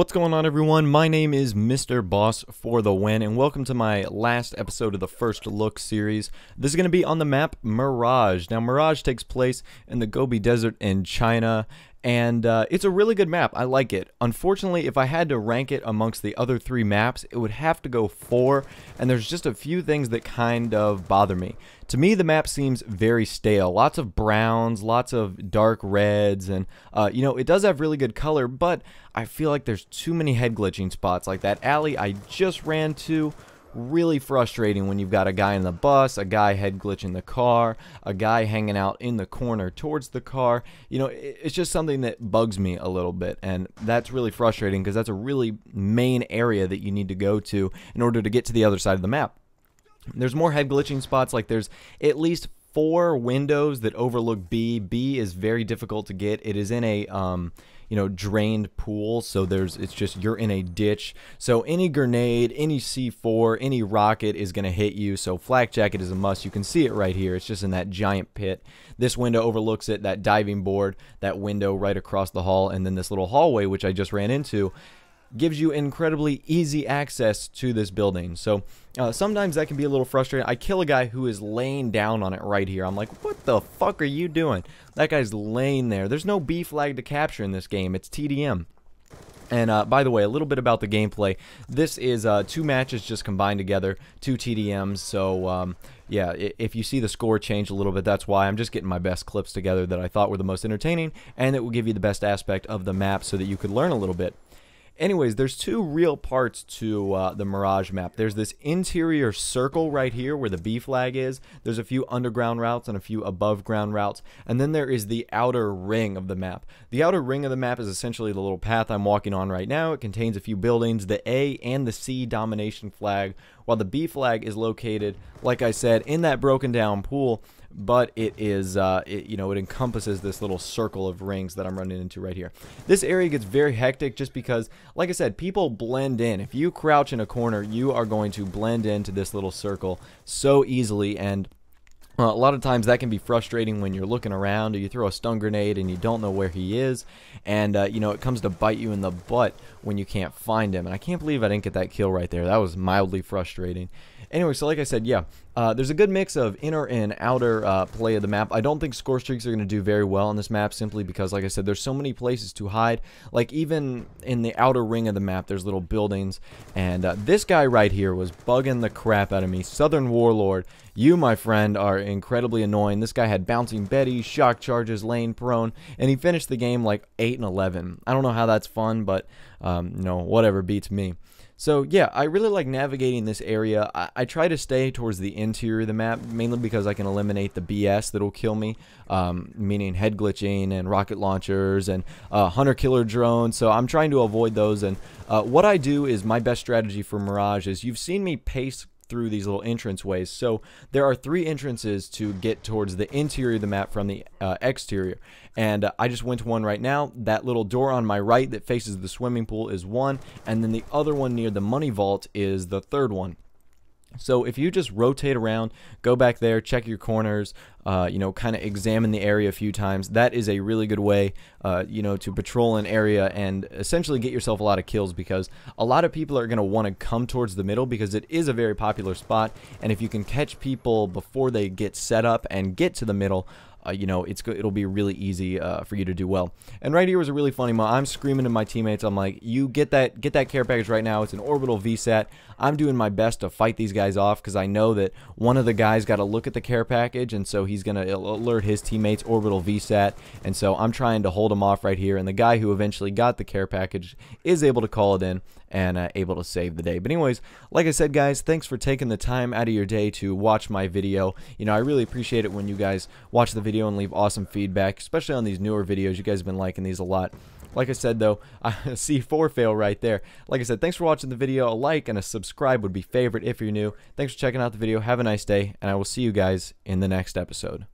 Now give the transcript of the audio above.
What's going on everyone? My name is Mr. Boss for the win and welcome to my last episode of the First Look series. This is going to be on the map Mirage. Now Mirage takes place in the Gobi Desert in China and uh, it's a really good map. I like it. Unfortunately, if I had to rank it amongst the other three maps, it would have to go four, and there's just a few things that kind of bother me. To me, the map seems very stale. Lots of browns, lots of dark reds, and, uh, you know, it does have really good color, but I feel like there's too many head glitching spots. Like that alley I just ran to really frustrating when you've got a guy in the bus, a guy head glitching the car, a guy hanging out in the corner towards the car. You know, it's just something that bugs me a little bit, and that's really frustrating because that's a really main area that you need to go to in order to get to the other side of the map. There's more head glitching spots, like there's at least four windows that overlook B. B is very difficult to get. It is in a um, you know drained pool so there's it's just you're in a ditch. So any grenade any c4 any rocket is going to hit you. So flak jacket is a must. You can see it right here. It's just in that giant pit. This window overlooks it that diving board that window right across the hall and then this little hallway which i just ran into gives you incredibly easy access to this building. So uh, sometimes that can be a little frustrating. I kill a guy who is laying down on it right here. I'm like, what the fuck are you doing? That guy's laying there. There's no B flag to capture in this game. It's TDM. And uh, by the way, a little bit about the gameplay. This is uh, two matches just combined together, two TDMs. So um, yeah, if you see the score change a little bit, that's why I'm just getting my best clips together that I thought were the most entertaining, and it will give you the best aspect of the map so that you could learn a little bit. Anyways, there's two real parts to uh, the Mirage map. There's this interior circle right here where the B flag is. There's a few underground routes and a few above ground routes. And then there is the outer ring of the map. The outer ring of the map is essentially the little path I'm walking on right now. It contains a few buildings, the A and the C domination flag, while the B flag is located, like I said, in that broken down pool but it is, uh, it, you know, it encompasses this little circle of rings that I'm running into right here. This area gets very hectic just because, like I said, people blend in. If you crouch in a corner, you are going to blend into this little circle so easily, and uh, a lot of times that can be frustrating when you're looking around or you throw a stun grenade and you don't know where he is and uh, you know it comes to bite you in the butt when you can't find him and I can't believe I didn't get that kill right there that was mildly frustrating Anyway, so like I said, yeah, uh, there's a good mix of inner and outer uh, play of the map. I don't think score streaks are going to do very well on this map simply because, like I said, there's so many places to hide. Like even in the outer ring of the map, there's little buildings. And uh, this guy right here was bugging the crap out of me. Southern Warlord, you, my friend, are incredibly annoying. This guy had bouncing Betty, shock charges, lane prone, and he finished the game like 8 and 11. I don't know how that's fun, but, um, you know, whatever beats me. So yeah, I really like navigating this area. I, I, try to stay towards the interior of the map, mainly because I can eliminate the BS that'll kill me, um, meaning head glitching and rocket launchers and uh, hunter-killer drones. So I'm trying to avoid those. And uh, what I do is my best strategy for Mirage is you've seen me pace through these little entrance ways. So there are three entrances to get towards the interior of the map from the uh, exterior. And uh, I just went to one right now. That little door on my right that faces the swimming pool is one. And then the other one near the money vault is the third one. So if you just rotate around, go back there, check your corners, uh, you know, kind of examine the area a few times, that is a really good way, uh, you know, to patrol an area and essentially get yourself a lot of kills because a lot of people are going to want to come towards the middle because it is a very popular spot. And if you can catch people before they get set up and get to the middle, uh, you know, it's it'll be really easy uh, for you to do well. And right here was a really funny moment. I'm screaming to my teammates. I'm like, you get that get that care package right now. It's an orbital VSAT. I'm doing my best to fight these guys off because I know that one of the guys got to look at the care package, and so he's gonna alert his teammates orbital VSAT. And so I'm trying to hold him off right here. And the guy who eventually got the care package is able to call it in and uh, able to save the day. But anyways, like I said, guys, thanks for taking the time out of your day to watch my video. You know, I really appreciate it when you guys watch the video and leave awesome feedback, especially on these newer videos. You guys have been liking these a lot. Like I said, though, I see four fail right there. Like I said, thanks for watching the video. A like and a subscribe would be favorite if you're new. Thanks for checking out the video. Have a nice day, and I will see you guys in the next episode.